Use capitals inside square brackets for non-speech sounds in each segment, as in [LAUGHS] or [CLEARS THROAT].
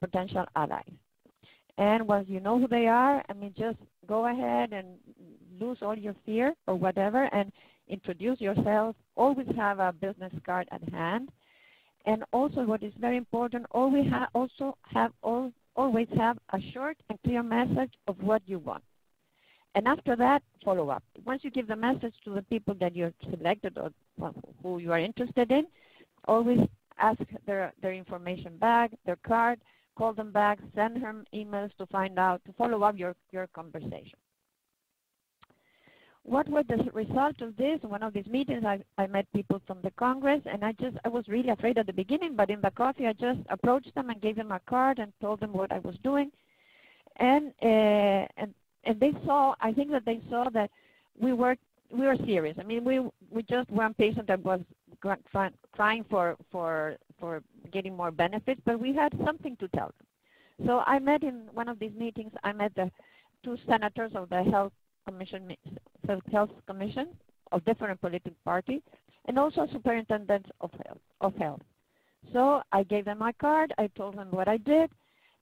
potential allies. And once you know who they are, I mean, just go ahead and lose all your fear or whatever and introduce yourself. Always have a business card at hand. And also what is very important, always ha also have always have a short and clear message of what you want. And after that, follow up. Once you give the message to the people that you've selected or who you are interested in, always ask their, their information back, their card, call them back, send them emails to find out, to follow up your, your conversation. What was the result of this? One of these meetings, I, I met people from the Congress, and I just, I was really afraid at the beginning, but in the coffee, I just approached them and gave them a card and told them what I was doing. And, uh, and, and they saw, I think that they saw that we were, we were serious. I mean, we, we just one patient that was crying for, for, for getting more benefits, but we had something to tell them. So I met in one of these meetings, I met the two senators of the Health Commission, Health Commission of different political parties, and also superintendents of health, of health. So I gave them my card, I told them what I did,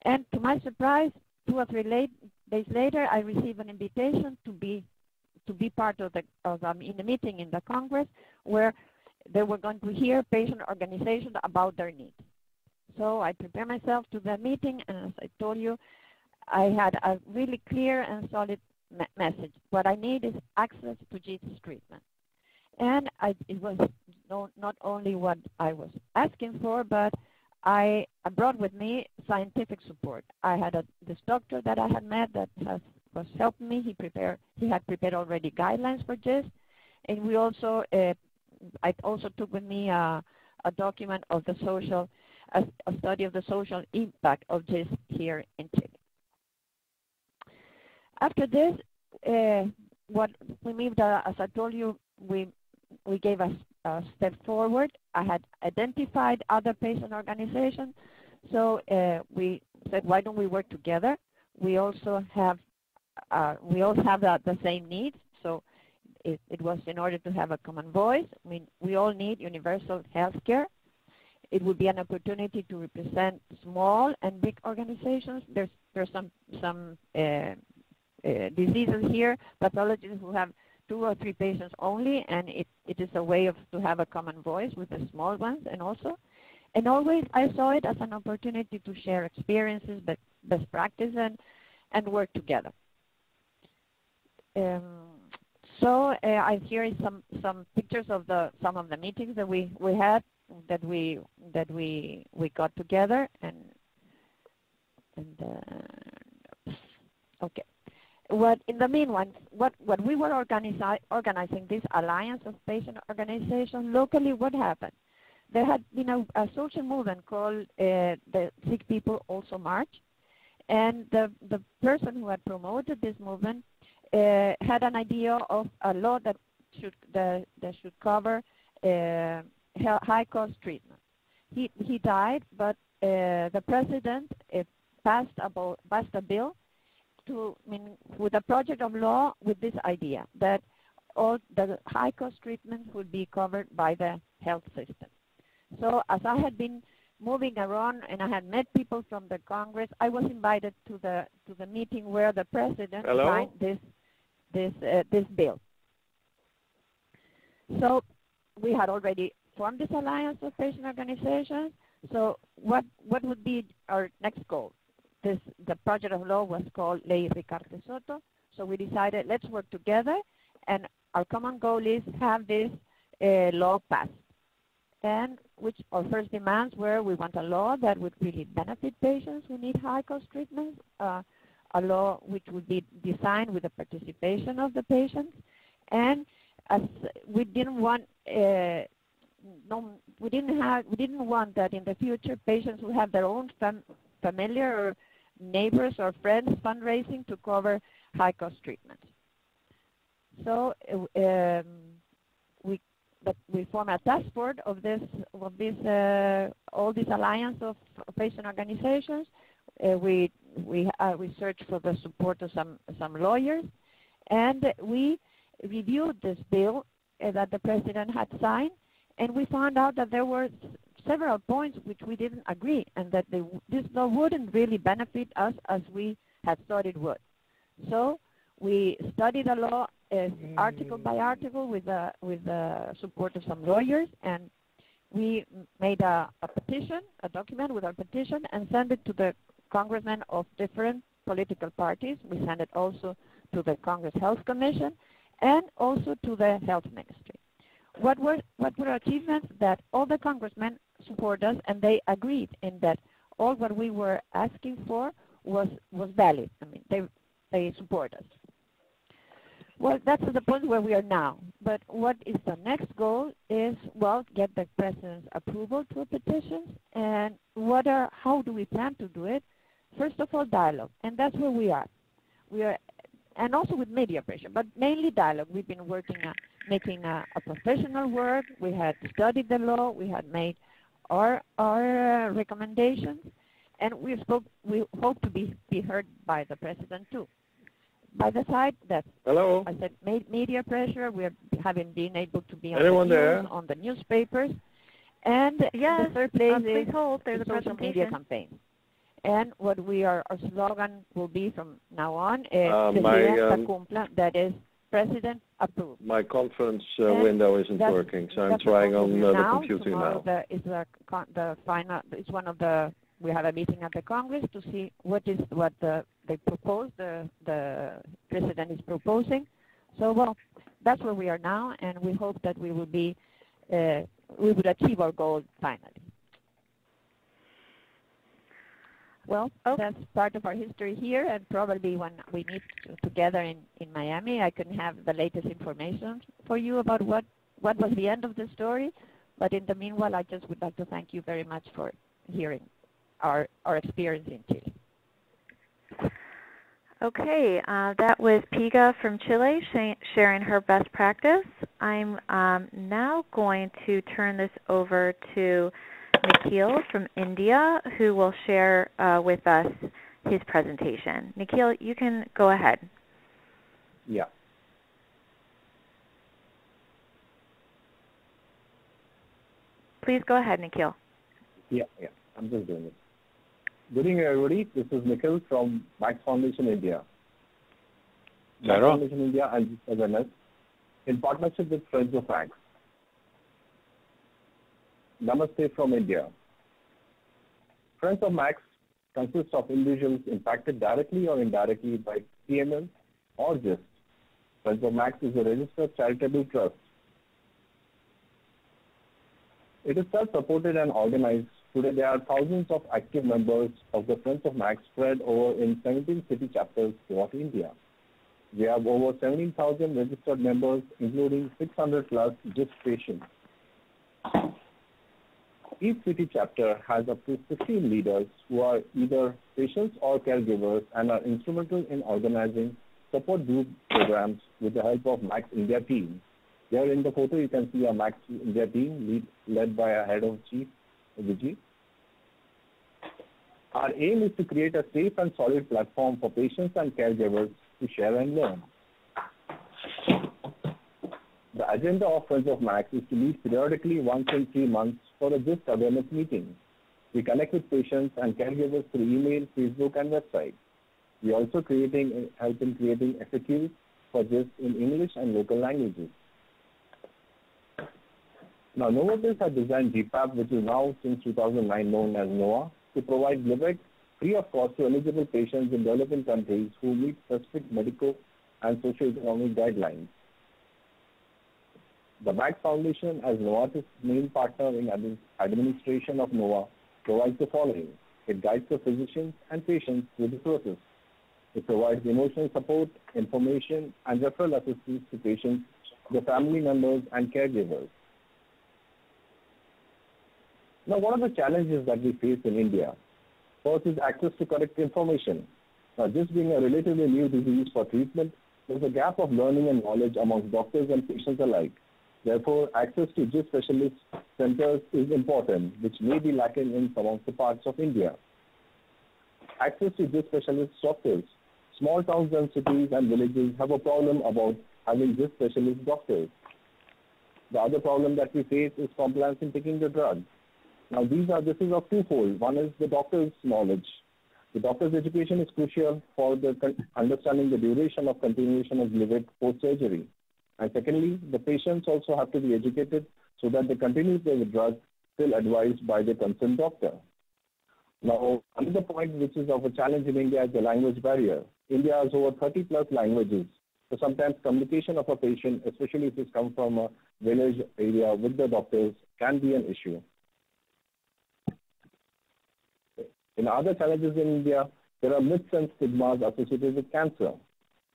and to my surprise, two or three late, days later, I received an invitation to be to be part of the of um, in the meeting in the Congress where they were going to hear patient organizations about their needs. So I prepared myself to the meeting, and as I told you, I had a really clear and solid me message. What I need is access to GIST treatment. And I, it was no, not only what I was asking for, but I, I brought with me scientific support. I had a, this doctor that I had met that has, was helping me. He prepared, he had prepared already guidelines for GIST, and we also, uh, I also took with me a, a document of the social, a, a study of the social impact of this here in Chile. After this, uh, what we moved, uh, as I told you, we we gave a, a, step forward. I had identified other patient organizations, so uh, we said, why don't we work together? We also have uh, we all have the, the same needs, so it, it, was in order to have a common voice. I mean, we all need universal health care. It would be an opportunity to represent small and big organizations. There's there's some some uh, uh, diseases here, pathologists who have two or three patients only, and it, it is a way of to have a common voice with the small ones and also. And always I saw it as an opportunity to share experiences, best, practice, and, and work together. Um, so uh, I here some some pictures of the some of the meetings that we we had that we that we we got together and and uh, okay what in the meanwhile, what, what we were organizi organizing this alliance of patient organizations locally, what happened? There had been a, a social movement called uh, the Sick People Also March, and the, the person who had promoted this movement uh, had an idea of a law that should, that, that should cover uh, high-cost treatment. He, he died, but uh, the president uh, passed, about, passed a bill to, I mean, with a project of law with this idea that all the high cost treatments would be covered by the health system. So as I had been moving around and I had met people from the Congress, I was invited to the to the meeting where the president Hello? signed this this uh, this bill. So we had already formed this alliance of patient organizations. So what what would be our next goal? this, the project of law was called Ley Ricardo Soto. So we decided let's work together, and our common goal is have this uh, law passed. And which our first demands were we want a law that would really benefit patients who need high-cost treatments, uh, a law which would be designed with the participation of the patients, and as we didn't want uh, no, we didn't have we didn't want that in the future patients who have their own fam familiar or neighbors or friends fundraising to cover high cost treatments. So um, we we form a task force of this of this uh, all this alliance of patient organizations. Uh, we we uh, we search for the support of some some lawyers, and we reviewed this bill uh, that the president had signed, and we found out that there were several points which we didn't agree, and that they, this law wouldn't really benefit us as we had thought it would. So we studied the law uh, article by article with the with the support of some lawyers, and we made a, a petition, a document with our petition, and sent it to the congressmen of different political parties. We sent it also to the Congress Health Commission and also to the Health Ministry. What were what were achievements that all the congressmen support us and they agreed in that all what we were asking for was was valid. I mean they they support us. Well, that's the point where we are now. But what is the next goal is, well, get the President's approval to a petition. And what are, how do we plan to do it? First of all, dialogue. And that's where we are. We are, and also with media pressure, but mainly dialogue. We've been working, uh, making a, a, professional work. We had studied the law. We had made our, our uh, recommendations. And we spoke, we hope to be, be heard by the President too by the side that Hello. I said media pressure. We haven't been able to be on Anyone the there? news, on the newspapers, and Yes, the third place um, please is hold. There's the a social media campaign. And what we are, our slogan will be from now on is Uh, um, that is President approved. My conference uh, window isn't working, so I'm trying on uh, the now. computer now. The, is the, the final, it's one of the, we have a meeting at the Congress to see what is, what the, they propose, the, the president is proposing. So, well, that's where we are now, and we hope that we will be, uh, we will achieve our goal finally. Well, Okay. that's part of our history here, and probably when we meet together in, in Miami, I can have the latest information for you about what, what was the end of the story. But in the meanwhile, I just would like to thank you very much for hearing our, our experience in Chile. Okay, uh, that was Piga from Chile sh sharing her best practice. I'm um, now going to turn this over to Nikhil from India, who will share uh, with us his presentation. Nikhil, you can go ahead. Yeah. Please go ahead, Nikhil. Yeah, yeah. I'm just doing it. Good evening, everybody. This is Nikhil from Max Foundation India. Max Hello. Foundation India and Awareness in partnership with Friends of Max. Namaste from India. Friends of Max consists of individuals impacted directly or indirectly by CML or GIST. Friends of Max is a registered charitable trust It is self-supported and organized. Today, there are thousands of active members of the Friends of Max spread over in 17 city chapters throughout India. We have over 17,000 registered members, including 600 plus GIST patients. Each city chapter has up to 15 leaders who are either patients or caregivers and are instrumental in organizing support group programs with the help of Max India team. There in the photo, you can see a Max India team lead, led by a head of chief, Vijay. Our aim is to create a safe and solid platform for patients and caregivers to share and learn. The agenda of Friends of Max is to meet periodically once in three months for a GIST awareness meeting. We connect with patients and caregivers through email, Facebook, and website. We also creating help in creating FAQs for GIST in English and local languages. Now, Novartis has designed GPAP, which is now since 2009 known as NOA, to provide Glivec free of cost to eligible patients in developing countries who meet specific medical and socio-economic guidelines. The Max Foundation, as Novartis' main partner in admi- administration of NOA, provides the following. It guides the physicians and patients through the process. It provides emotional support, information, and referral assistance to patients, their family members, and caregivers. Now, what are the challenges that we face in India? First is access to correct information. Now, this being a relatively new disease for treatment, there's a gap of learning and knowledge amongst doctors and patients alike. Therefore, access to GIST specialist centers is important, which may be lacking in some of the parts of India. Access to GIST specialist doctors. Small towns and cities and villages have a problem about having GIST specialist doctors. The other problem that we face is compliance in taking the drug. Now these are, this is of twofold. One is the doctor's knowledge. The doctor's education is crucial for the understanding the duration of continuation of Glivec post-surgery. And secondly, the patients also have to be educated so that they continue the drug till advised by the concerned doctor. Now, another point which is of a challenge in India is the language barrier. India has over 30 plus languages. So sometimes communication of a patient, especially if it's come from a village area with the doctors, can be an issue. In other challenges in India, there are myths and stigmas associated with cancer.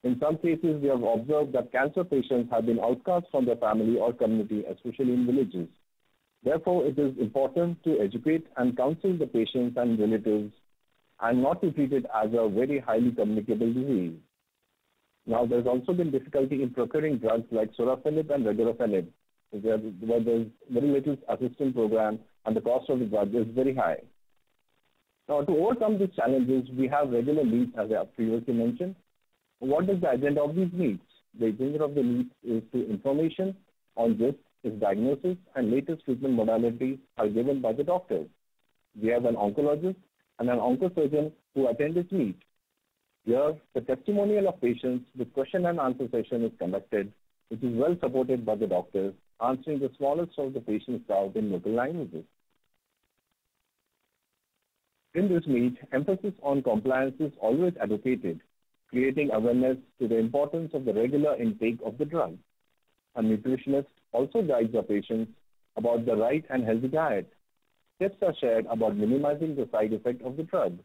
In some cases, we have observed that cancer patients have been outcast from their family or community, especially in villages. Therefore, it is important to educate and counsel the patients and relatives and not to treat it as a very highly communicable disease. Now, there's also been difficulty in procuring drugs like sorafenib and regorafenib, where there's very little assistance program and the cost of the drug is very high. Now, to overcome these challenges, we have regular meets, as I previously mentioned. What is the agenda of these meets? The agenda of the meets is to information on this its diagnosis and latest treatment modalities are given by the doctors. We have an oncologist and an oncosurgeon who attend this meet. Here, the testimonial of patients with question and answer session is conducted, which is well supported by the doctors, answering the smallest of the patient's doubt in local languages. In this meet, emphasis on compliance is always advocated, creating awareness to the importance of the regular intake of the drug. A nutritionist also guides the patients about the right and healthy diet. Tips are shared about minimizing the side effect of the drug.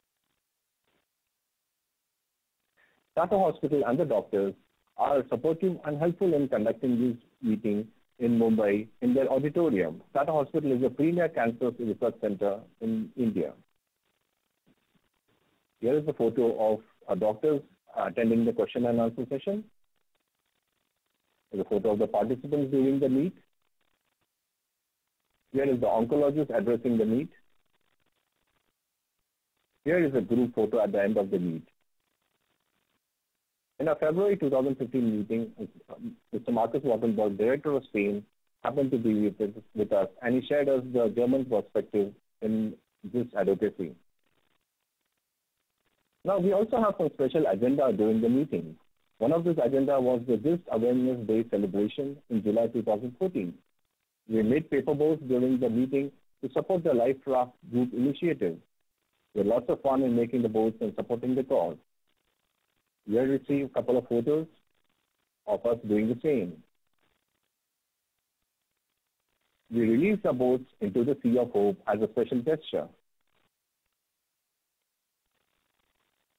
Tata Hospital and the doctors are supportive and helpful in conducting these meetings in Mumbai in their auditorium. Tata Hospital is a premier cancer research center in India. Here is a photo of a doctors attending the question and answer session. the photo of the participants during the meet. Here is the oncologist addressing the meet. Here is a group photo at the end of the meet. In our February 2015 meeting, Mr. Markus Wartenberg, Director of SPAEN, happened to be with, with us and he shared us the German perspective in this advocacy. Now, we also have some special agenda during the meeting. One of this agenda was the GIST Awareness Day celebration in July 2014. We made paper boats during the meeting to support the Life Raft Group initiative. We had lots of fun in making the boats and supporting the cause. You see a couple of photos of us doing the same. We released the boats into the Sea of Hope as a special gesture.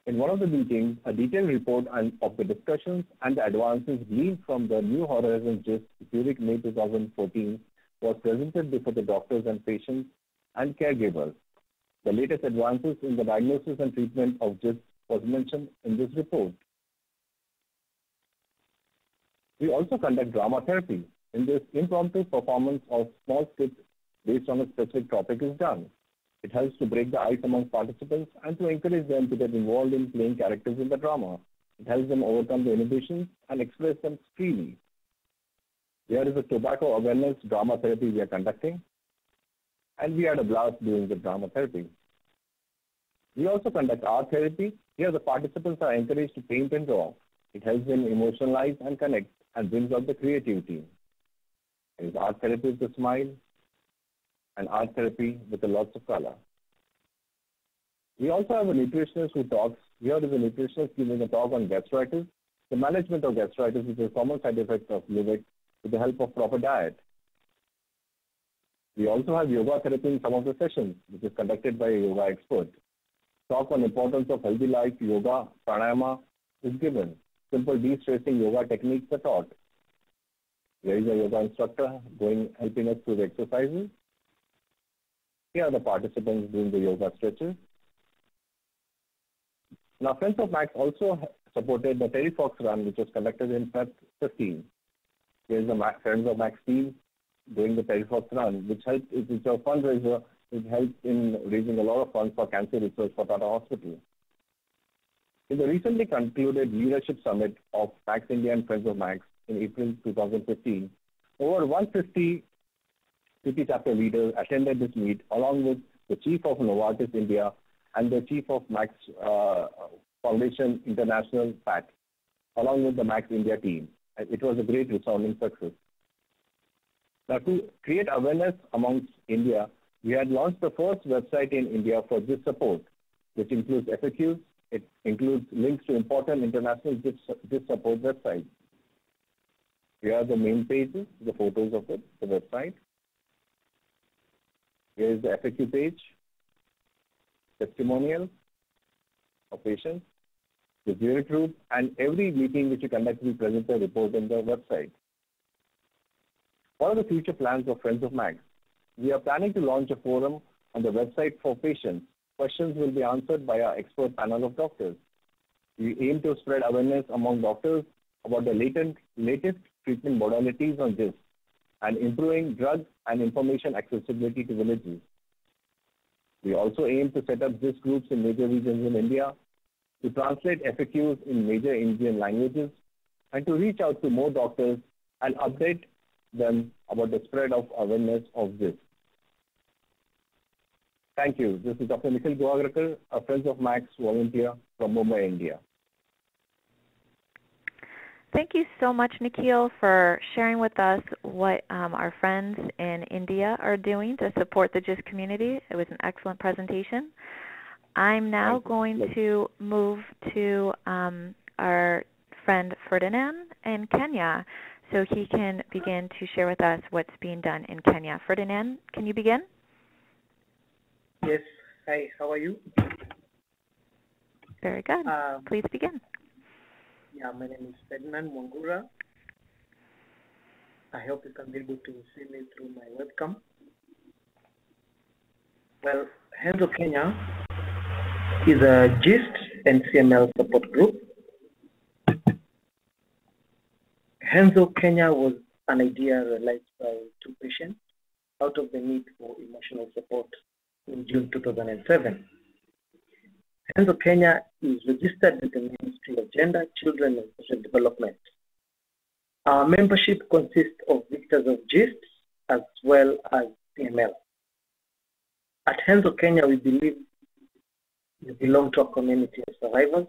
In one of the meetings, a detailed report of the discussions and the advances gleaned from the New Horizons GIST Zurich May 2014 was presented before the doctors and patients and caregivers. The latest advances in the diagnosis and treatment of GIST was mentioned in this report. We also conduct drama therapy. In this impromptu performance of small skits based on a specific topic is done. It helps to break the ice among participants and to encourage them to get involved in playing characters in the drama. It helps them overcome the inhibitions and express them freely. Here is a tobacco awareness drama therapy we are conducting, and we had a blast doing the drama therapy. We also conduct art therapy. Here the participants are encouraged to paint and draw. It helps them emotionalize and connect and brings out the creativity. There is art therapy with a smile, and art therapy with a lots of color. We also have a nutritionist who talks. Here is a nutritionist giving a talk on gastritis, the management of gastritis, which is a common side effect of Glivec, with the help of proper diet. We also have yoga therapy in some of the sessions, which is conducted by a yoga expert. Talk on importance of healthy life, yoga, pranayama is given. Simple de-stressing yoga techniques are taught. There is a yoga instructor going helping us through the exercises. Are the participants doing the yoga stretches. Now, Friends of Max also supported the Terry Fox run, which was conducted in Feb 15. Here's the Friends of Max team doing the Terry Fox run, which helped, it's a fundraiser, it helped in raising a lot of funds for cancer research for Tata Hospital. In the recently concluded Leadership Summit of Max India and Friends of Max in April 2015, over 150 city chapter leaders attended this meet along with the chief of Novartis India and the chief of Max uh, Foundation International PAT, along with the Max India team. It was a great resounding success. Now, to create awareness amongst India, we had launched the first website in India for this support, which includes FAQs. It includes links to important international support websites. Here are the main pages, the photos of it, the website. Here is the FAQ page, testimonials of patients, the jury group, and every meeting which you conduct will present a report on the website. What are the future plans of Friends of Max? We are planning to launch a forum on the website for patients. Questions will be answered by our expert panel of doctors. We aim to spread awareness among doctors about the latent, latest treatment modalities on this and improving drug and information accessibility to villages. We also aim to set up GIST groups in major regions in India, to translate FAQs in major Indian languages, and to reach out to more doctors and update them about the spread of awareness of this. Thank you. This is Dr. Nikhil Guhagarkar, a Friends of Max volunteer from Mumbai, India. Thank you so much, Nikhil, for sharing with us what um, our friends in India are doing to support the GIST community. It was an excellent presentation. I'm now going to move to um, our friend Ferdinand in Kenya so he can begin to share with us what's being done in Kenya. Ferdinand, can you begin? Yes. Hi, how are you? Very good. Um, Please begin. Yeah, my name is Ferdinand Mwangura. I hope you can be able to see me through my webcam. Well, Henzo Kenya is a GIST and CML support group. [LAUGHS] Henzo Kenya was an idea realized by two patients out of the need for emotional support in June 2007. Henzo Kenya is registered with the Ministry of Gender, Children and Social Development. Our membership consists of victors of GIST as well as CML. At Henzo Kenya, we believe we belong to a community of survivors,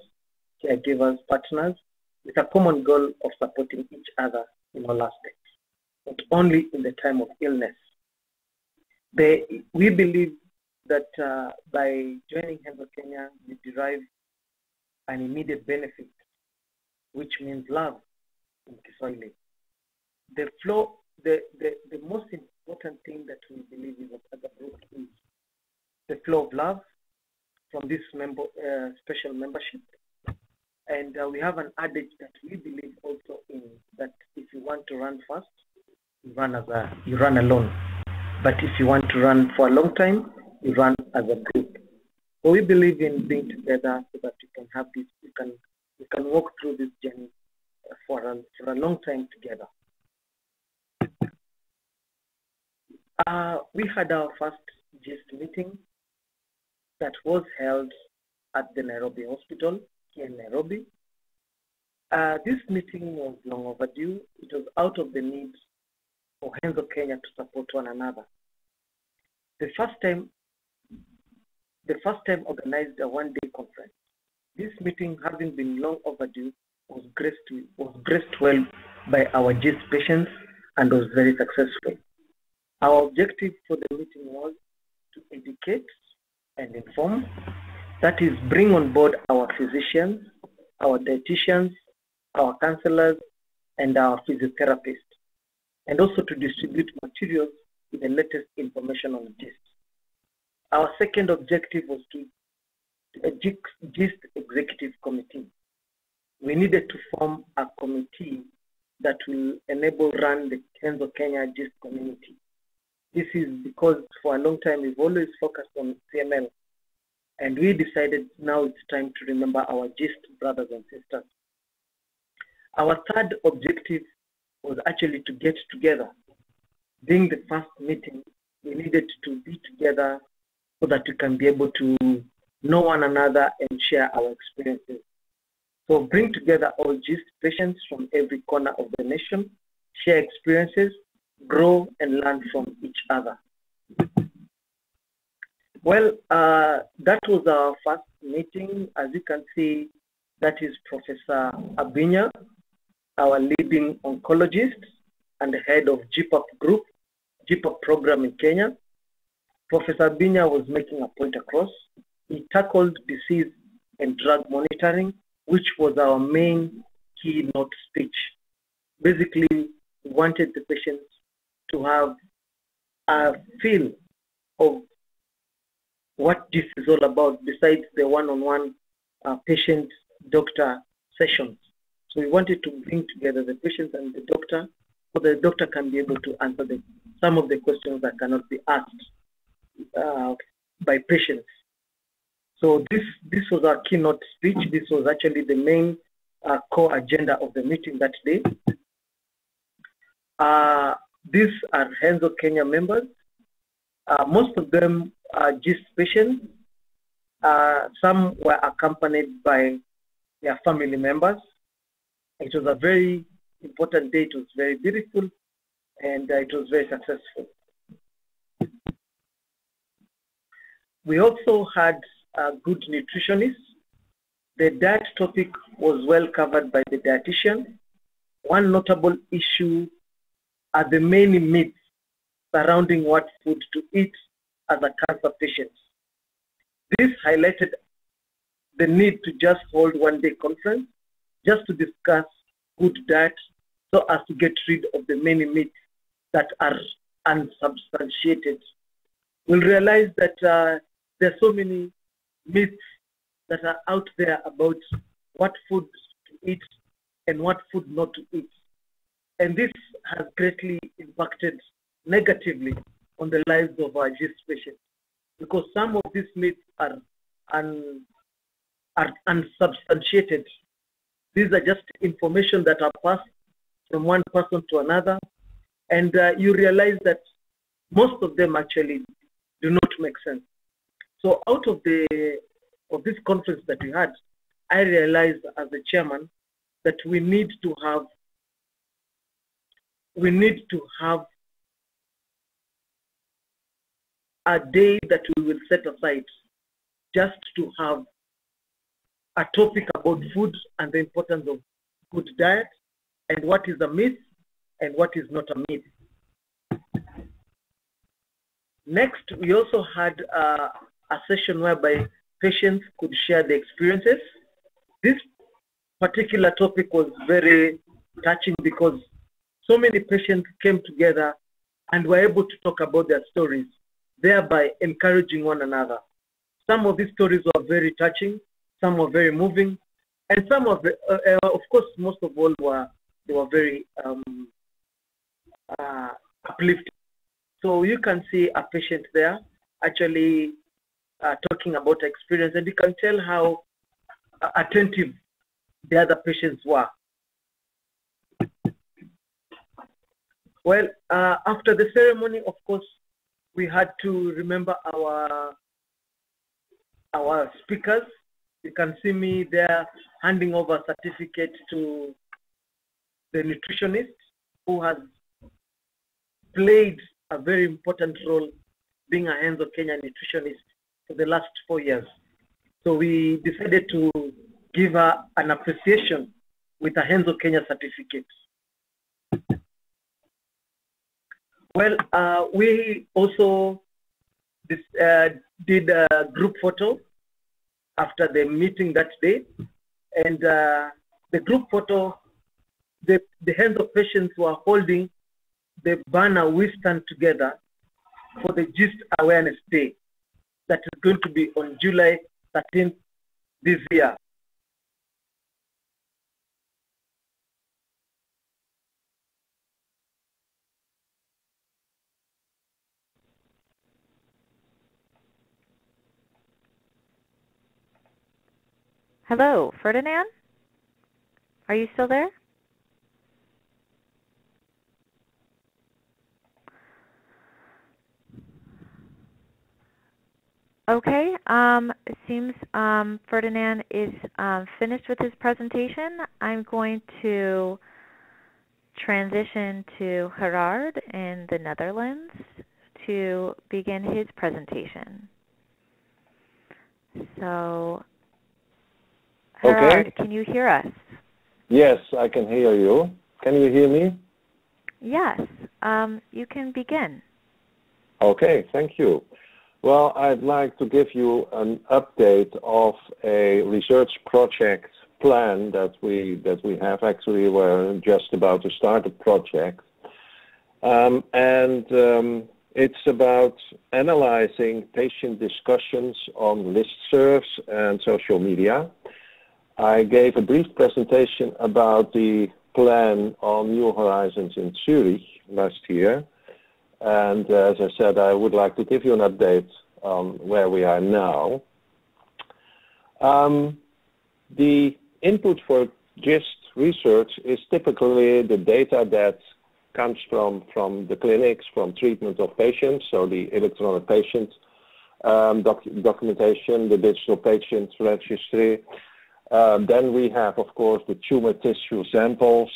caregivers, partners, with a common goal of supporting each other in all aspects, not only in the time of illness. They, we believe that uh, by joining Henzo Kenya, we derive an immediate benefit, which means love in Kiswahili. The flow, the, the, the most important thing that we believe is as a group is the flow of love from this member, uh, special membership. And uh, we have an adage that we believe also in that if you want to run fast, you run as a you run alone. But if you want to run for a long time, run as a group. So we believe in being together so that we can have this, we can you can walk through this journey for a, for a long time together. Uh, we had our first GIST meeting that was held at the Nairobi Hospital here in Nairobi. Uh, this meeting was long overdue. It was out of the need for Hands of Kenya to support one another. The first time the first time organized a one-day conference. This meeting, having been long overdue, was graced, was graced well by our GIST patients and was very successful. Our objective for the meeting was to educate and inform, that is, bring on board our physicians, our dietitians, our counselors, and our physiotherapists, and also to distribute materials with the latest information on GIST. Our second objective was to a GIST executive committee. We needed to form a committee that will enable run the Kenzo Kenya GIST community. This is because for a long time we've always focused on CML, and we decided now it's time to remember our GIST brothers and sisters. Our third objective was actually to get together. Being the first meeting, we needed to be together so that we can be able to know one another and share our experiences. So bring together all GIST patients from every corner of the nation, share experiences, grow and learn from each other. Well, uh, that was our first meeting. As you can see, that is Professor Abinya, our leading oncologist and the head of GPAP group, GPAP program in Kenya. Professor Binya was making a point across. He tackled disease and drug monitoring, which was our main keynote speech. Basically, we wanted the patients to have a feel of what this is all about besides the one-on-one uh, patient doctor sessions. So we wanted to bring together the patients and the doctor so the doctor can be able to answer the, some of the questions that cannot be asked uh, by patients. So this, this was our keynote speech. This was actually the main uh, core agenda of the meeting that day. Uh, these are Henzo Kenya members. Uh, most of them are GIST patients. Uh, some were accompanied by their family members. It was a very important day. It was very beautiful and uh, it was very successful. We also had a good nutritionist. The diet topic was well covered by the dietitian. One notable issue are the many myths surrounding what food to eat as a cancer patient. This highlighted the need to just hold one day conference just to discuss good diet so as to get rid of the many myths that are unsubstantiated. We'll realize that uh, there are so many myths that are out there about what food to eat and what food not to eat. And this has greatly impacted negatively on the lives of our GIST patients because some of these myths are, un, are unsubstantiated. These are just information that are passed from one person to another. And uh, you realize that most of them actually do not make sense. So out of the of this conference that we had, I realized as a chairman that we need to have we need to have a day that we will set aside just to have a topic about food and the importance of good diet and what is a myth and what is not a myth. Next, we also had uh, a session whereby patients could share their experiences. This particular topic was very touching because so many patients came together and were able to talk about their stories, thereby encouraging one another. Some of these stories were very touching, some were very moving, and some of, the, uh, uh, of course, most of all were they were very um, uh, uplifting. So you can see a patient there actually uh, talking about experience, and you can tell how uh, attentive the other patients were. Well, uh, after the ceremony, of course, we had to remember our our speakers. You can see me there handing over a certificate to the nutritionist who has played a very important role being a Henzo Kenya nutritionist for the last four years. So we decided to give her an appreciation with a Henzo Kenya certificate. Well, uh, we also this, uh, did a group photo after the meeting that day. And uh, the group photo the, the hands of patients who are holding the banner We Stand Together for the GIST Awareness Day that is going to be on July 13th this year. Hello, Ferdinand? Are you still there? Okay, um, it seems um, Ferdinand is um, finished with his presentation. I'm going to transition to Gerard in the Netherlands to begin his presentation. So, Gerard, Okay. can you hear us? Yes, I can hear you. Can you hear me? Yes, um, you can begin. Okay, thank you. Well, I'd like to give you an update of a research project plan that we that we have. Actually, we're just about to start a project, um, and um, it's about analyzing patient discussions on listservs and social media. I gave a brief presentation about the plan on New Horizons in Zurich last year. And uh, as I said, I would like to give you an update on where we are now. Um, the input for GIST research is typically the data that comes from, from the clinics, from treatment of patients, so the electronic patient um, doc documentation, the digital patient registry. Um, then we have, of course, the tumor tissue samples,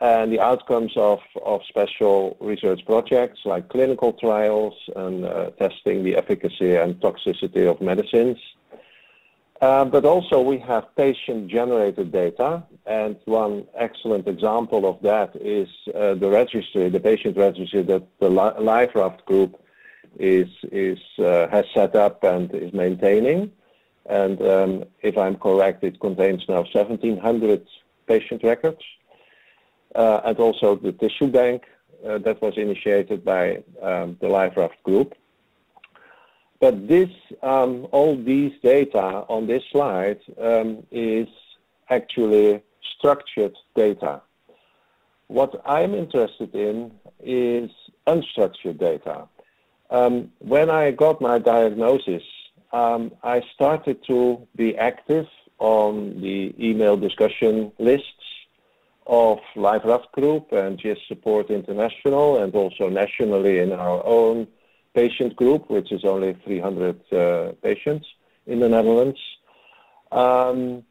and the outcomes of, of special research projects like clinical trials and uh, testing the efficacy and toxicity of medicines. Uh, but also we have patient-generated data, and one excellent example of that is uh, the registry, the patient registry that the LifeRaft group is, is, uh, has set up and is maintaining. And um, if I'm correct, it contains now 1,700 patient records and also the tissue bank uh, that was initiated by um, the LifeRaft group. But this, um, all these data on this slide um, is actually structured data. What I'm interested in is unstructured data. Um, when I got my diagnosis, um, I started to be active on the email discussion lists of LifeRaft Group and GIST Support International and also nationally in our own patient group, which is only 300 uh, patients in the Netherlands. Um,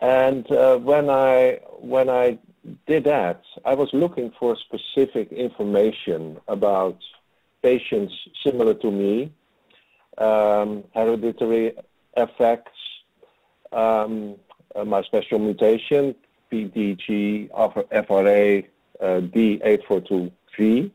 and uh, when I when I did that, I was looking for specific information about patients similar to me, um, hereditary effects, um, uh, my special mutation, PDG FRA uh, D842V.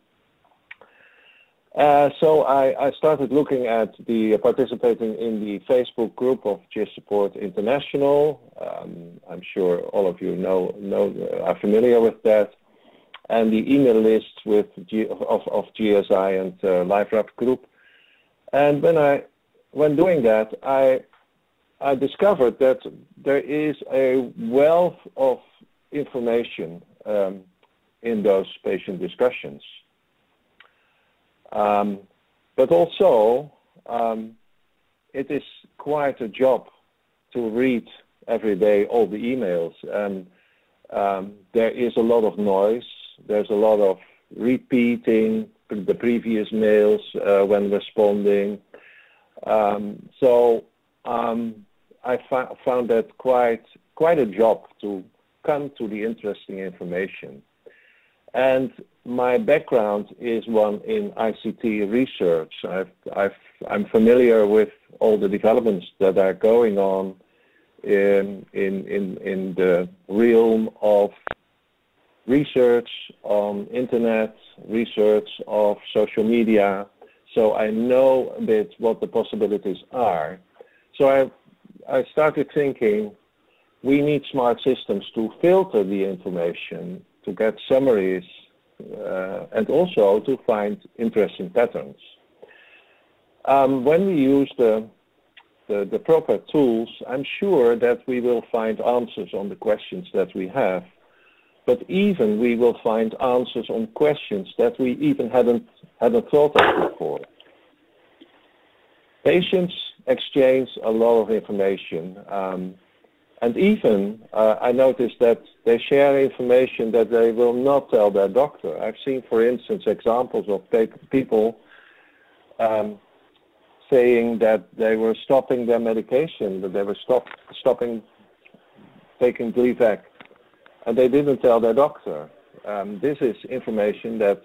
Uh, so I, I, started looking at the participating in the Facebook group of GIST Support International. Um, I'm sure all of you know, know are familiar with that. And the email list with G, of, of GSI and uh, LifeRaft group. And when I, when doing that, I I discovered that there is a wealth of information um, in those patient discussions. Um, but also, um, it is quite a job to read every day all the emails. And um, there is a lot of noise. There's a lot of repeating the previous mails uh, when responding. Um, so um, I found that quite quite a job to come to the interesting information. And my background is one in ICT research. i am familiar with all the developments that are going on in, in, in, in the realm of research on internet, research of social media. So I know a bit what the possibilities are. So I I started thinking we need smart systems to filter the information, to get summaries, uh, and also to find interesting patterns. Um, when we use the, the, the proper tools, I'm sure that we will find answers on the questions that we have. But even we will find answers on questions that we even hadn't, hadn't thought of before. Patients exchange a lot of information. Um, and even uh, I noticed that they share information that they will not tell their doctor. I've seen, for instance, examples of people um, saying that they were stopping their medication, that they were stop, stopping taking Gleevec, and they didn't tell their doctor. um, this is information that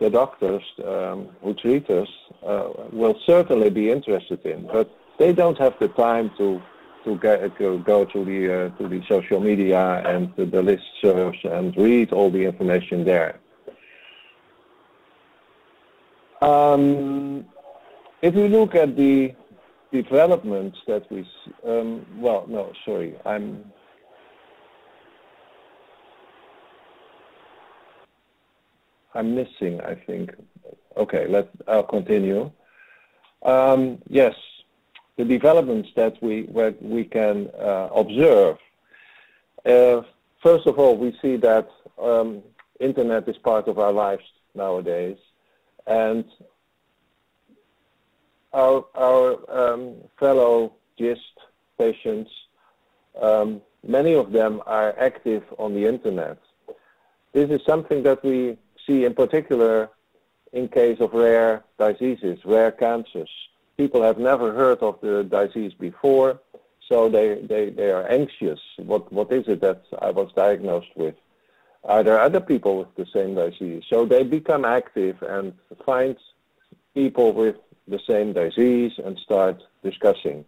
the doctors um, who treat us uh, will certainly be interested in, but they don't have the time to to, get, to go to the uh, to the social media and the, the listservs and read all the information there. Um, if we look at the developments that we, um, well, no, sorry, I'm I'm missing, I think. Okay, let I'll continue. Um, yes, the developments that we we can uh, observe. Uh, first of all, we see that um, internet is part of our lives nowadays, and our our um, fellow GIST patients, um, many of them are active on the internet. This is something that we see in particular in case of rare diseases, rare cancers. People have never heard of the disease before, so they, they, they are anxious. What, what is it that I was diagnosed with? Are there other people with the same disease? So they become active and find people with the same disease and start discussing.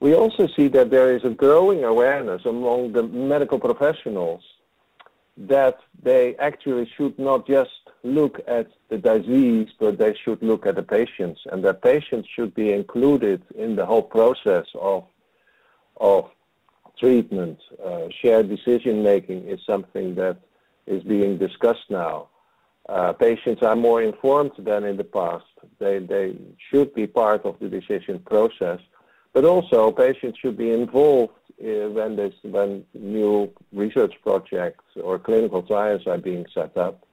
We also see that there is a growing awareness among the medical professionals that they actually should not just look at the disease, but they should look at the patients, and that patients should be included in the whole process of of treatment. Uh, shared decision making is something that is being discussed now. Uh, patients are more informed than in the past. They they should be part of the decision process, but also patients should be involved when this when new research projects or clinical trials are being set up.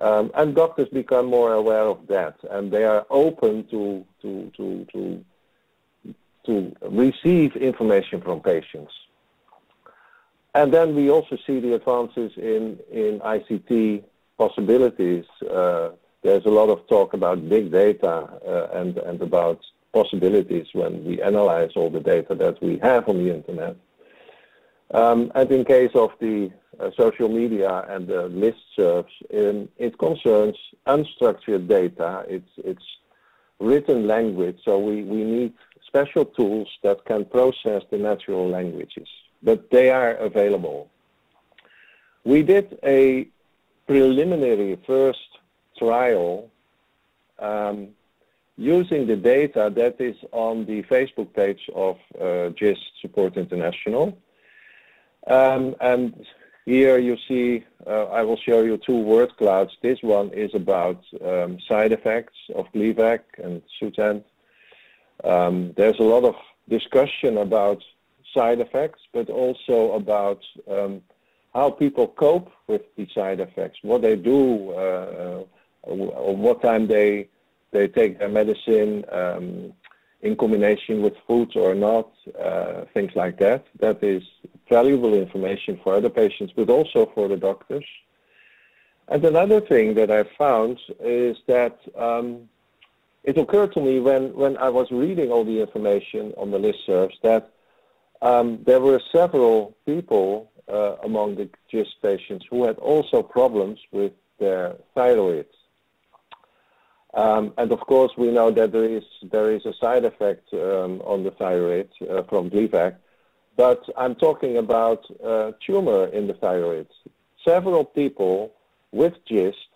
Um, and doctors become more aware of that, and they are open to to to to to receive information from patients. And then we also see the advances in in ICT possibilities. Uh, there's a lot of talk about big data uh, and and about possibilities when we analyze all the data that we have on the internet. Um, and in case of the uh, social media and the listservs, um, it concerns unstructured data. It's, it's written language, so we, we need special tools that can process the natural languages, but they are available. We did a preliminary first trial um, using the data that is on the Facebook page of uh, GIST Support International. Um, and here you see, uh, I will show you two word clouds. This one is about um, side effects of Gleevec and Sutent. Um, there's a lot of discussion about side effects, but also about um, how people cope with the side effects, what they do, uh, uh what time they they take their medicine um, in combination with food or not, uh, things like that. That is valuable information for other patients, but also for the doctors. And another thing that I found is that um, it occurred to me when, when I was reading all the information on the listservs that um, there were several people uh, among the GIST patients who had also problems with their thyroid. Um, and of course, we know that there is there is a side effect um, on the thyroid uh, from Gleevec, but I'm talking about uh, tumor in the thyroid. Several people with GIST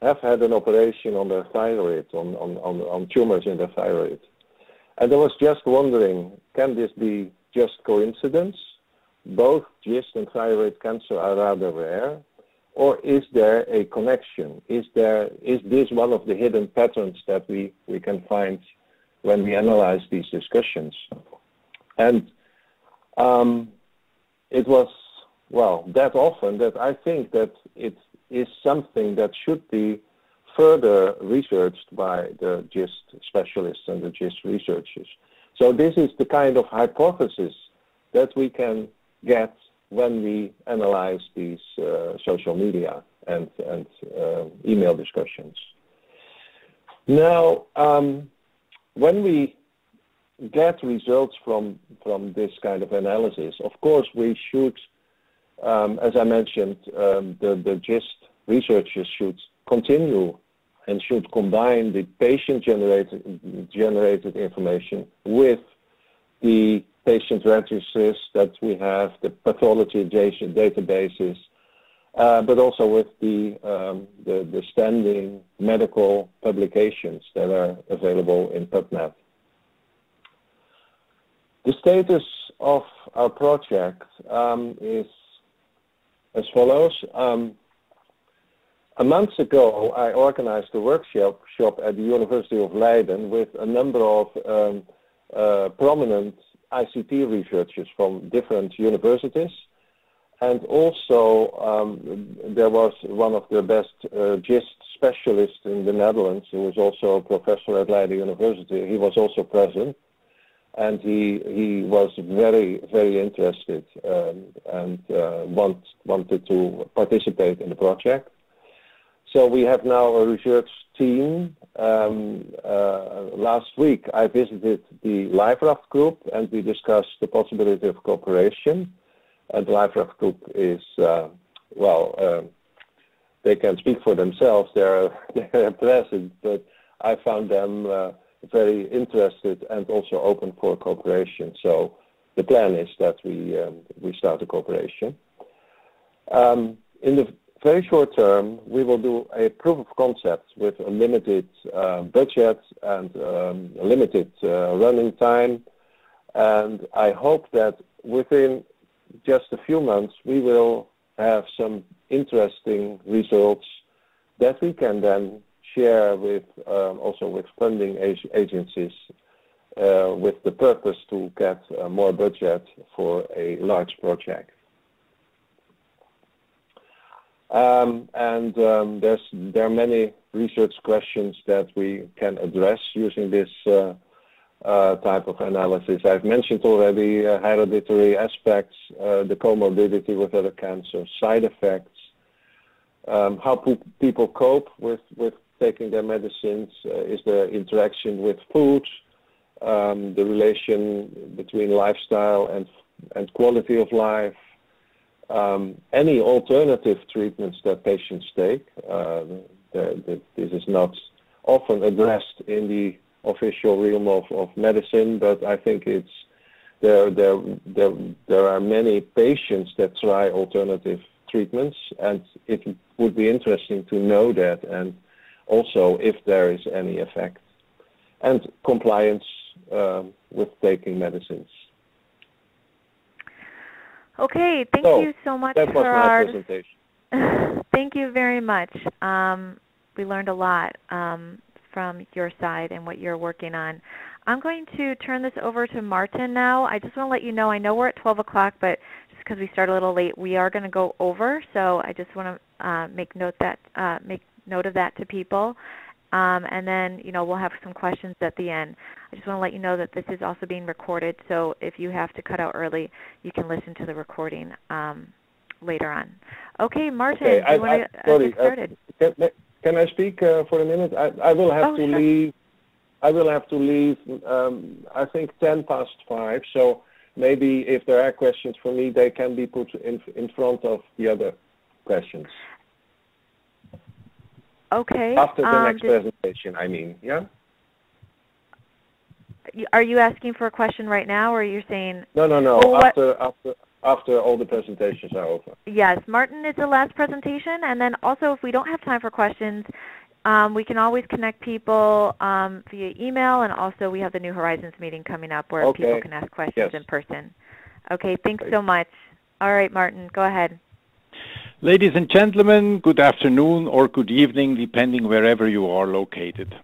have had an operation on their thyroid, on, on, on, on tumors in the thyroid. And I was just wondering, can this be just coincidence? Both GIST and thyroid cancer are rather rare, or is there a connection? Is there is this one of the hidden patterns that we, we can find when we analyze these discussions? And um, it was well that often that I think that it is something that should be further researched by the GIST specialists and the GIST researchers. So this is the kind of hypothesis that we can get when we analyze these uh, social media and, and uh, email discussions. Now, um, when we get results from, from this kind of analysis, of course we should um, as I mentioned, um, the, the GIST researchers should continue and should combine the patient-generated generated information with the patient registries that we have, the pathology databases, uh, but also with the, um, the, the standing medical publications that are available in PubMed. The status of our project um, is as follows. Um, a month ago, I organized a workshop shop at the University of Leiden with a number of um, uh, prominent ICT researchers from different universities. And also, um, there was one of the best uh, GIST specialists in the Netherlands, who was also a professor at Leiden University. He was also present, and he he was very very interested um, and uh, want, wanted to participate in the project. So we have now a research team. Um, uh, last week I visited the LifeRaft group and we discussed the possibility of cooperation. And the LifeRaft group is, uh, well, uh, they can speak for themselves. They're, [LAUGHS] they're present, but I found them uh, very interested and also open for cooperation. So the plan is that we, um, we start a cooperation. Um, in the very short term, we will do a proof of concept with a limited uh, budget and um, a limited uh, running time. And I hope that within just a few months, we will have some interesting results that we can then share with um, also with funding ag agencies uh, with the purpose to get uh, more budget for a large project. Um, and um, there's, there are many research questions that we can address using this uh, uh, type of analysis. I've mentioned already uh, hereditary aspects, uh, the comorbidity with other cancers, side effects, um, how people cope with, with taking their medicines, uh, is there interaction with food, um, the relation between lifestyle and, and quality of life, um, any alternative treatments that patients take, the, the, this is not often addressed in the official realm of, of medicine, but I think it's there, there, there, there are many patients that try alternative treatments, and it would be interesting to know that, and also if there is any effect, and compliance uh, with taking medicines. Okay, thank so, you so much that for our presentation. [LAUGHS] thank you very much. Um, we learned a lot um, from your side and what you're working on. I'm going to turn this over to Martin now. I just want to let you know, I know we're at 12 o'clock, but just because we started a little late, we are going to go over. So I just want to uh, make note that uh, make note of that to people. Um, and then, you know, we'll have some questions at the end. I just want to let you know that this is also being recorded, so if you have to cut out early, you can listen to the recording um, later on. Okay, Martin, okay, do you want to uh, get uh, started? Uh, can, can, I speak uh, for a minute? I, I will have oh, to sure. leave. I will have to leave. Um, I think 10 past five. So maybe if there are questions for me, they can be put in in front of the other questions. Okay. After the um, next presentation, I mean, yeah? Are you asking for a question right now, or you're saying? No, no, no. Well, after, after, after all the presentations are over. Yes, Martin is the last presentation, and then also if we don't have time for questions, um, we can always connect people um, via email, and also we have the New Horizons meeting coming up where okay. people can ask questions yes. in person. Okay, thanks so much. All right, Martin, go ahead. Ladies and gentlemen, good afternoon or good evening, depending wherever you are located.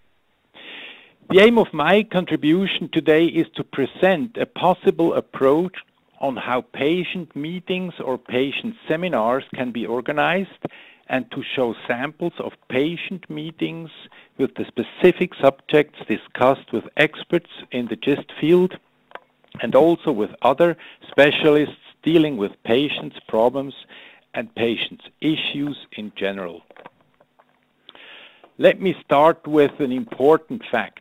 The aim of my contribution today is to present a possible approach on how patient meetings or patient seminars can be organized and to show samples of patient meetings with the specific subjects discussed with experts in the GIST field and also with other specialists dealing with patients' problems and patients' issues in general. Let me start with an important fact.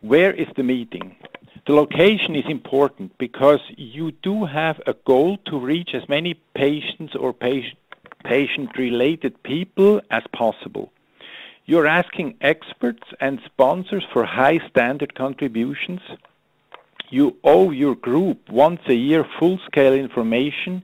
Where is the meeting? The location is important because you do have a goal to reach as many patients or patient-related people as possible. You're asking experts and sponsors for high standard contributions. You owe your group once a year full-scale information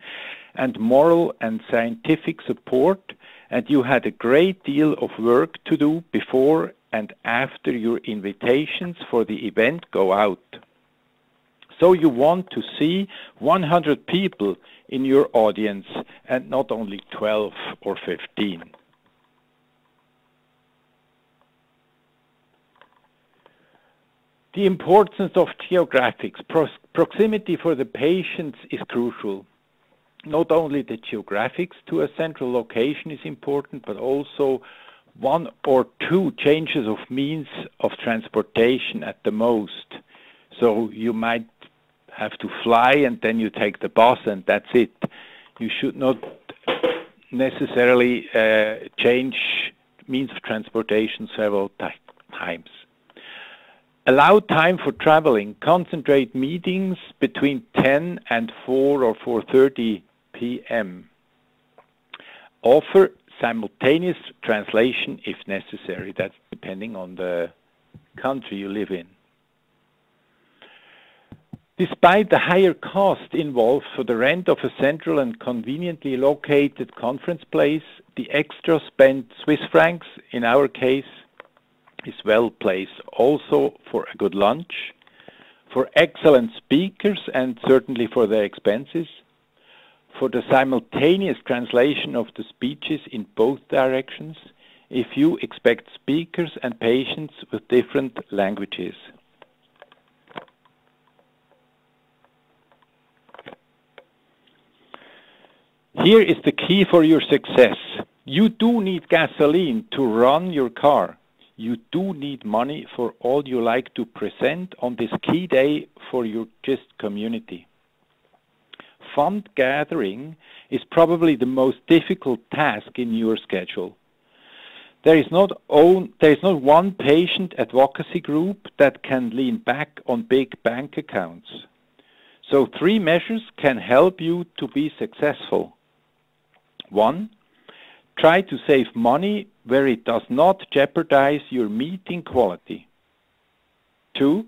and moral and scientific support, and you had a great deal of work to do before and after your invitations for the event go out. So you want to see 100 people in your audience and not only 12 or 15. The importance of geographics, proximity for the patients is crucial. Not only the geographics to a central location is important, but also one or two changes of means of transportation at the most. So you might have to fly and then you take the bus and that's it. You should not necessarily uh, change means of transportation several times. Allow time for traveling. Concentrate meetings between 10 and 4 or 4.30 p.m. Offer simultaneous translation if necessary. That's depending on the country you live in. Despite the higher cost involved for the rent of a central and conveniently located conference place, the extra spent Swiss francs, in our case, is well placed also for a good lunch, for excellent speakers and certainly for their expenses, for the simultaneous translation of the speeches in both directions if you expect speakers and patients with different languages. Here is the key for your success. You do need gasoline to run your car you do need money for all you like to present on this key day for your GIST community. Fund gathering is probably the most difficult task in your schedule. There is not, own, there is not one patient advocacy group that can lean back on big bank accounts. So three measures can help you to be successful. One, try to save money where it does not jeopardize your meeting quality. Two,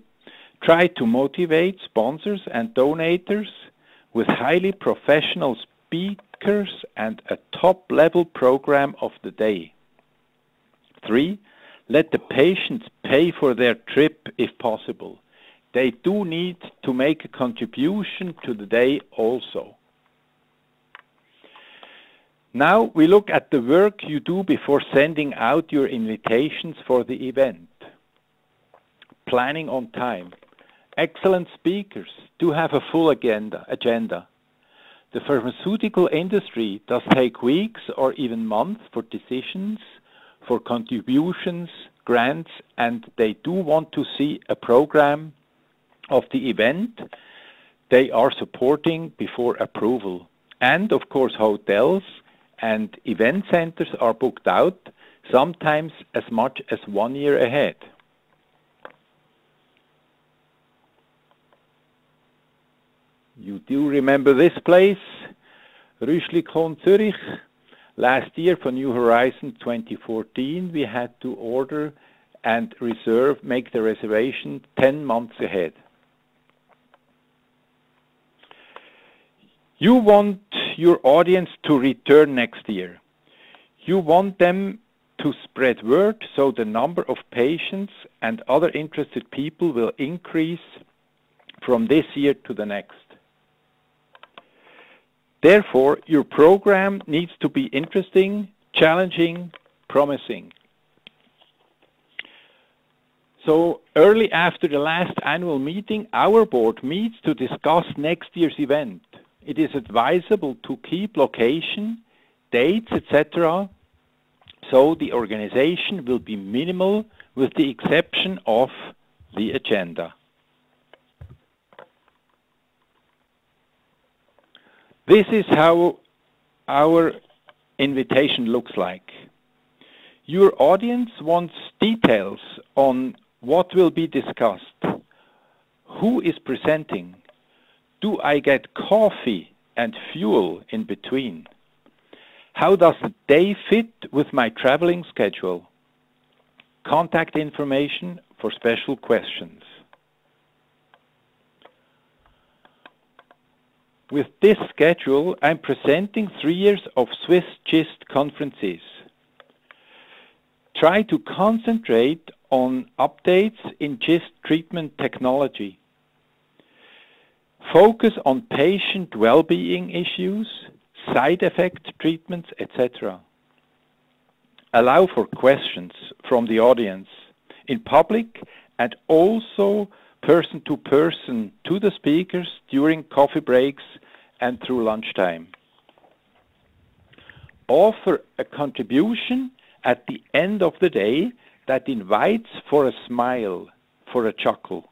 try to motivate sponsors and donors with highly professional speakers and a top-level program of the day. Three, let the patients pay for their trip if possible. They do need to make a contribution to the day also. Now we look at the work you do before sending out your invitations for the event. Planning on time. Excellent speakers do have a full agenda. agenda. The pharmaceutical industry does take weeks or even months for decisions, for contributions, grants, and they do want to see a program of the event they are supporting before approval. And of course hotels and event centers are booked out, sometimes as much as one year ahead. You do remember this place, Rüschlikon, Zürich. Last year for New Horizon 2014, we had to order and reserve, make the reservation 10 months ahead. You want your audience to return next year. You want them to spread word so the number of patients and other interested people will increase from this year to the next. Therefore, your program needs to be interesting, challenging, promising. So early after the last annual meeting, our board meets to discuss next year's event it is advisable to keep location, dates, etc. So the organization will be minimal with the exception of the agenda. This is how our invitation looks like. Your audience wants details on what will be discussed, Who is presenting? Do I get coffee and fuel in between? How does the day fit with my traveling schedule? Contact information for special questions. With this schedule, I'm presenting three years of Swiss GIST conferences. Try to concentrate on updates in GIST treatment technology. Focus on patient well-being issues, side effect treatments, etc. Allow for questions from the audience in public and also person to person to the speakers during coffee breaks and through lunchtime. Offer a contribution at the end of the day that invites for a smile, for a chuckle.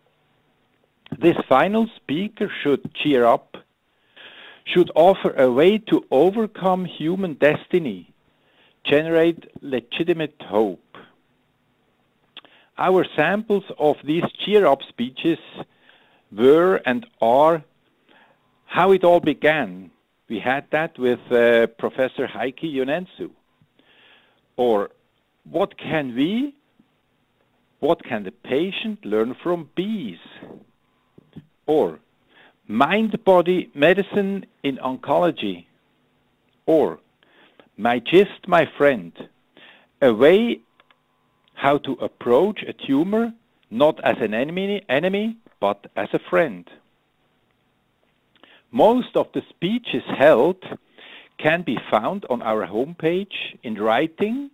This final speaker should cheer up, should offer a way to overcome human destiny, generate legitimate hope. Our samples of these cheer up speeches were and are how it all began. We had that with uh, Professor Heikki Joensuu. Or what can we, what can the patient learn from bees? Or mind-body medicine in oncology. Or my gist, my friend, a way how to approach a tumor not as an enemy, enemy but as a friend. Most of the speeches held can be found on our homepage in writing,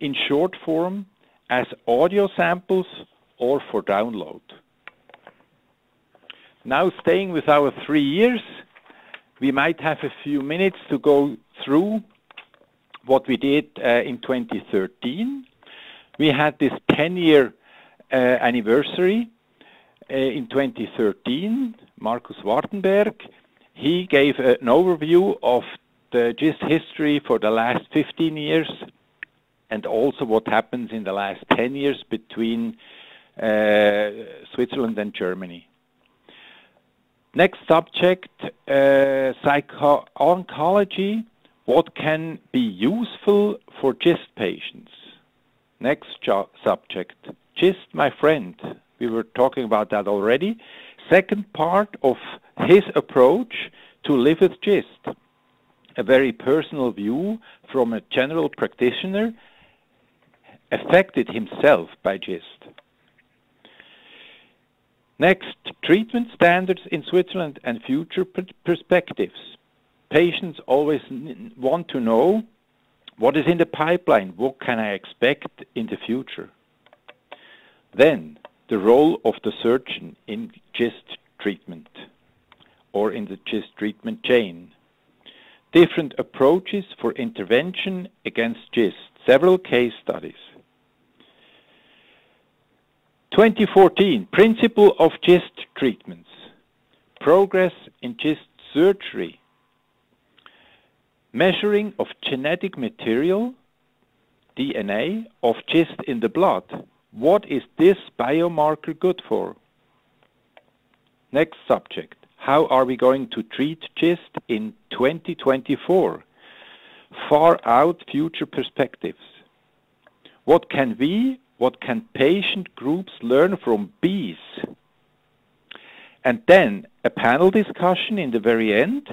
in short form, as audio samples or for download. Now staying with our three years, we might have a few minutes to go through what we did uh, in 2013. We had this 10-year uh, anniversary uh, in 2013. Markus Wartenberg, he gave an overview of the GIST history for the last 15 years and also what happens in the last 10 years between Switzerland and Germany. Next subject, uh, psycho-oncology, what can be useful for GIST patients? Next subject, GIST, my friend. We were talking about that already. Second part of his approach to live with GIST. A very personal view from a general practitioner affected himself by GIST. Next, treatment standards in Switzerland and future perspectives. Patients always want to know what is in the pipeline, what can I expect in the future. Then, the role of the surgeon in GIST treatment or in the GIST treatment chain. Different approaches for intervention against GIST, several case studies. 2014, Principle of GIST Treatments. Progress in GIST surgery. Measuring of genetic material, DNA, of GIST in the blood. What is this biomarker good for? Next subject. How are we going to treat GIST in 2024? Far out future perspectives. What can we what can patient groups learn from bees? And then a panel discussion in the very end.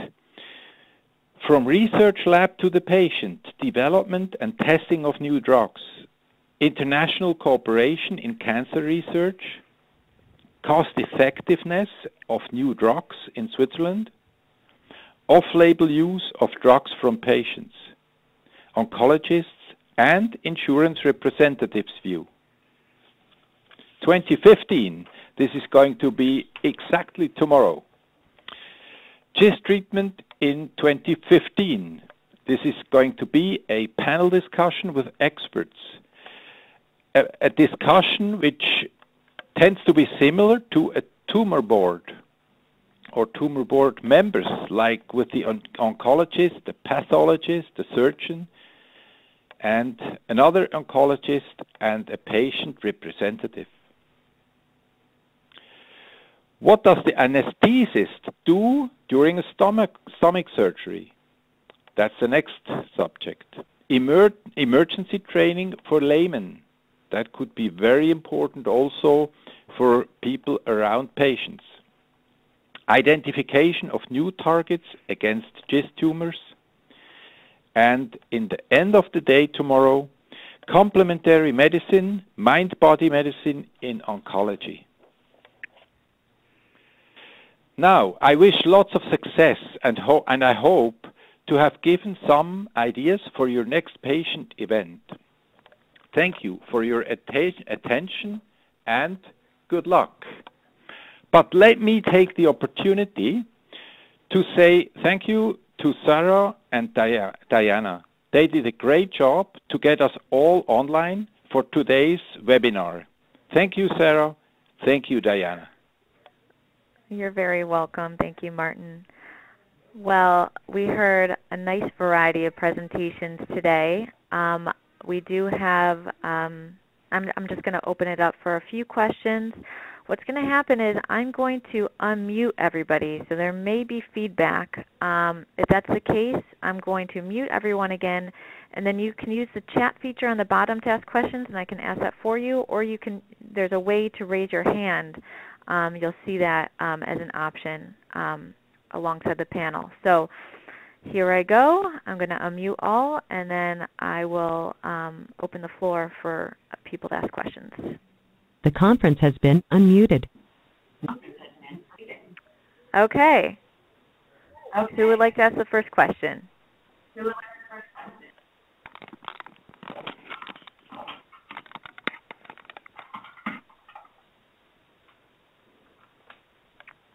From research lab to the patient, development and testing of new drugs, international cooperation in cancer research, cost effectiveness of new drugs in Switzerland, off-label use of drugs from patients, oncologists and insurance representatives' view. 2015, this is going to be exactly tomorrow. GIST treatment in 2015. This is going to be a panel discussion with experts. A, a discussion which tends to be similar to a tumor board or tumor board members, like with the on oncologist, the pathologist, the surgeon, and another oncologist and a patient representative. What does the anesthetist do during a stomach, stomach surgery? That's the next subject. Emer emergency training for laymen. That could be very important also for people around patients. Identification of new targets against GIST tumors. And in the end of the day tomorrow, complementary medicine, mind-body medicine in oncology. Now, I wish lots of success and, and I hope to have given some ideas for your next patient event. Thank you for your att attention and good luck. But let me take the opportunity to say thank you to Sarah and Diana. They did a great job to get us all online for today's webinar. Thank you, Sarah. Thank you, Diana. You're very welcome. Thank you, Martin. Well, we heard a nice variety of presentations today. Um, we do have, um, I'm, I'm just going to open it up for a few questions. What's going to happen is I'm going to unmute everybody, so there may be feedback. Um, if that's the case, I'm going to mute everyone again, and then you can use the chat feature on the bottom to ask questions, and I can ask that for you, or you can. There's a way to raise your hand um, you'll see that um, as an option um, alongside the panel. So here I go. I'm going to unmute all, and then I will um, open the floor for people to ask questions. The conference has been unmuted. Okay. okay. Who would like to ask the first question?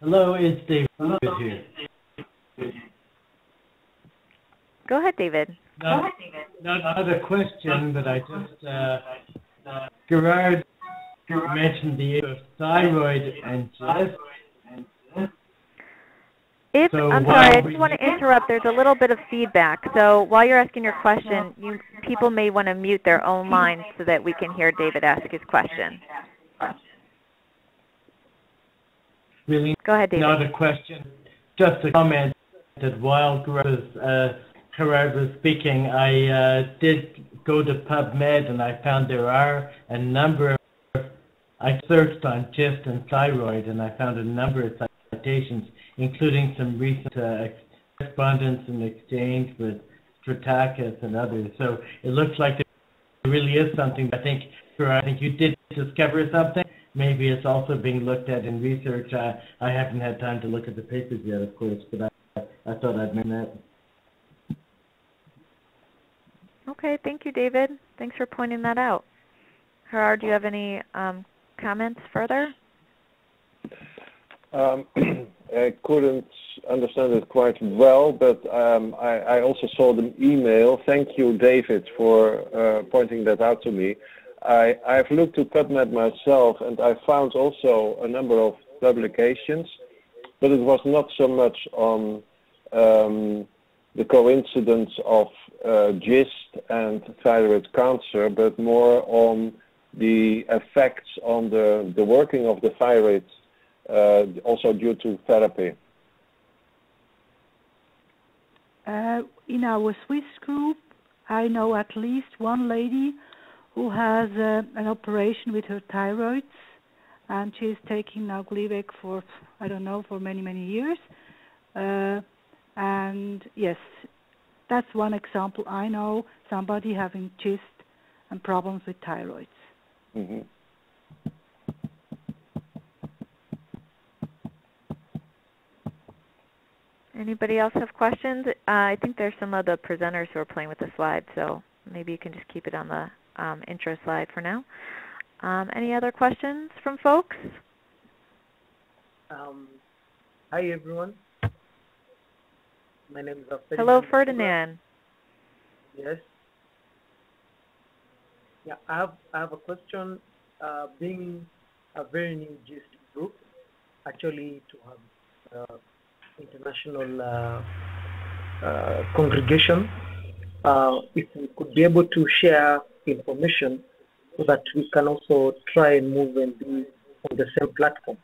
Hello, it's David Hello. here. Go ahead, David. No, Go ahead, David. Not, a question, but I just, uh, uh, Gerard mentioned the issue of thyroid and. If, so I'm sorry, I just want to interrupt. There's a little bit of feedback. So while you're asking your question, you people may want to mute their own lines so that we can hear David ask his question. Really Go ahead, David. not a question, just a comment that while Gerard uh, was speaking, I uh, did go to PubMed and I found there are a number of, I searched on GIST and thyroid and I found a number of citations, including some recent uh, correspondence and exchange with Stratakis and others. So it looks like there really is something. I think, I think you did discover something maybe it's also being looked at in research. I, I haven't had time to look at the papers yet, of course, but I, I thought I'd mention that. Okay, thank you, David. Thanks for pointing that out. Gerard, do you have any um, comments further? Um, [CLEARS THROAT] I couldn't understand it quite well, but um, I, I, also saw the email. Thank you, David, for uh, pointing that out to me. I, I've looked to PubMed myself and I found also a number of publications, but it was not so much on um, the coincidence of uh, GIST and thyroid cancer, but more on the effects on the, the working of the thyroid, uh, also due to therapy. Uh, in our Swiss group, I know at least one lady who has uh, an operation with her thyroid, and she is taking now Gleevec for I don't know for many many years. Uh, and yes, that's one example. I know somebody having GIST and problems with thyroids. Mm-hmm. Anybody else have questions? Uh, I think there's some of the presenters who are playing with the slides, so maybe you can just keep it on the um, intro slide for now. Um, any other questions from folks? Um, hi, everyone. My name is Dr. Hello, Ferdinand. Yes. Yeah, I have I have a question. Uh, being a very new GIST group, actually to have uh, international uh, uh congregation, uh, if we could be able to share information so that we can also try and move and be on the same platform.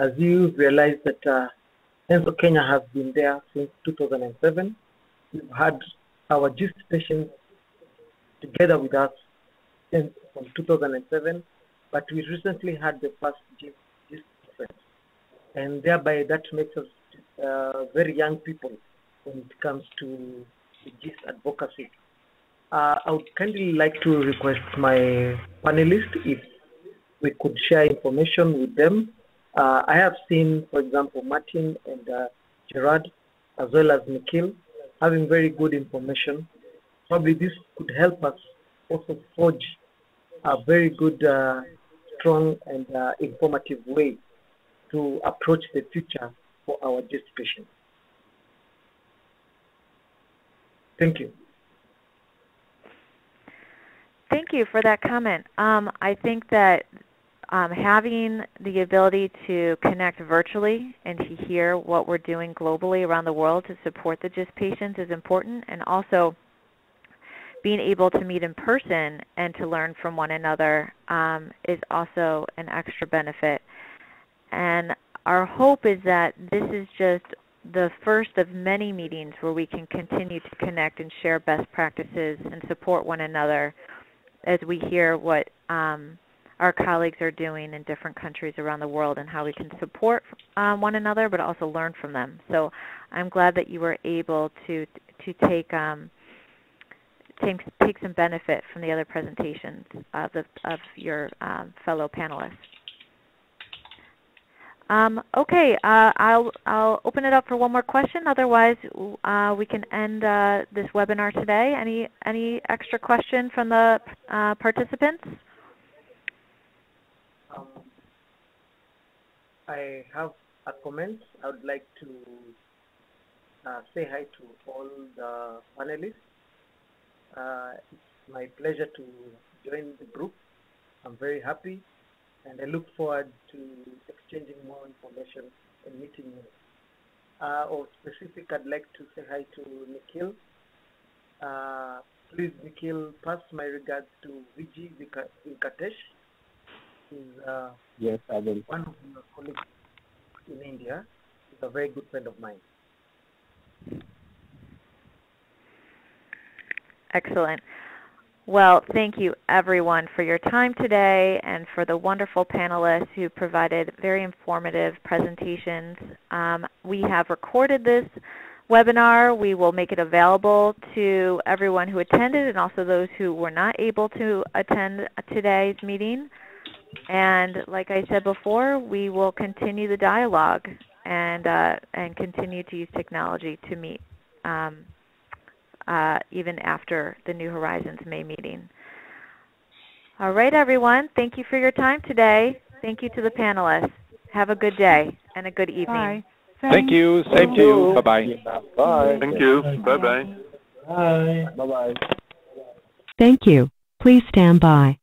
as you realize that uh, Kenya has been there since 2007. We've had our GIST patients together with us since from 2007, but we recently had the first GIST, conference, and thereby that makes us uh, very young people when it comes to GIST advocacy. Uh, I would kindly like to request my panelists if we could share information with them. Uh, I have seen, for example, Martin and uh, Gerard, as well as Nikhil, having very good information. Probably this could help us also forge a very good, uh, strong, and uh, informative way to approach the future for our patients. Thank you. Thank you for that comment. Um, I think that um, having the ability to connect virtually and to hear what we're doing globally around the world to support the GIST patients is important, and also being able to meet in person and to learn from one another um, is also an extra benefit. And our hope is that this is just the first of many meetings where we can continue to connect and share best practices and support one another as we hear what um, our colleagues are doing in different countries around the world and how we can support um, one another but also learn from them. So I'm glad that you were able to to take um, take, take some benefit from the other presentations of, the, of your um, fellow panelists. Um, okay, uh, I'll, I'll open it up for one more question. Otherwise, uh, we can end uh, this webinar today. Any, any extra question from the uh, participants? Um, I have a comment. I would like to uh, say hi to all the panelists. Uh, it's my pleasure to join the group. I'm very happy and I look forward to exchanging more information and meeting you. Uh, or specific, I'd like to say hi to Nikhil. Uh, please, Nikhil, pass my regards to Viji Venkatesh. He's uh, yes, I will. one of your colleagues in India. He's a very good friend of mine. Excellent. Well, thank you everyone for your time today and for the wonderful panelists who provided very informative presentations. Um, we have recorded this webinar. We will make it available to everyone who attended and also those who were not able to attend today's meeting. And like I said before, we will continue the dialogue and, uh, and continue to use technology to meet um, uh, even after the New Horizons May meeting. All right, everyone. Thank you for your time today. Thank you to the panelists. Have a good day and a good evening. Bye. Thank you. Same to you. Bye-bye. Bye. Thank you. Bye-bye. Bye. Bye-bye. Thank you. Please stand by.